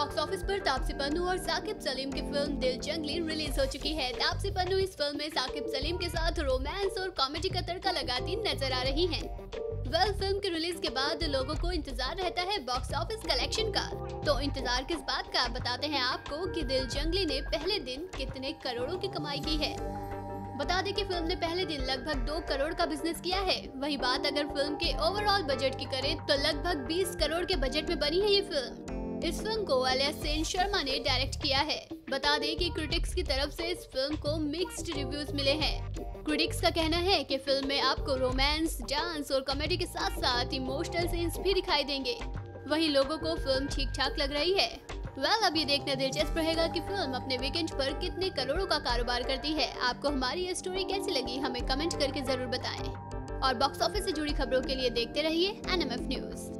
तापसी पन्नू और साकिब सलीम की फ़िल्म दिल जंगली रिलीज़ हो चुकी है। तापसी पन्नू इस फ़िल्म में साकिब सलीम के साथ रोमांस और कॉमेडी का तड़का लगाती नज़र आ रही हैं। वेल फ़िल्म के रिलीज़ के बाद लोगों को इंतज़ार रहता है बॉक्स ऑफ़िस कलेक्शन का। तो इंतज़ार किस बात का बताते हैं आपको कि दिल जंगली ने पहले दिन कितने करोड़ों की कमाई की है। बता दें कि फ़िल्म ने पहले दिन लगभग दो करोड़ का बिज़नेस किया है। वही बात अगर फ़िल्म के ओवरऑल बजट की करें तो लगभग 20 करोड़ के बजट में बनी है ये फ़िल्म इस फ़िल्म को अलिया सेन शर्मा ने डायरेक्ट किया है। बता दें कि क्रिटिक्स की तरफ़ से इस फ़िल्म को मिक्स्ड रिव्यूज़ मिले हैं। क्रिटिक्स का कहना है कि फ़िल्म में आपको रोमांस डांस और कॉमेडी के साथ साथ इमोशनल सीन्स भी दिखाई देंगे। वहीं लोगों को फ़िल्म ठीक ठाक लग रही है। वेल अब ये देखना दिलचस्प रहेगा कि फ़िल्म अपने वीकेंड पर कितने करोड़ों का कारोबार करती है। आपको हमारी ये स्टोरी कैसी लगी, हमें कमेंट करके ज़रूर बताएँ। और बॉक्स ऑफ़िस से जुड़ी खबरों के लिए देखते रहिए एनएमएफ न्यूज़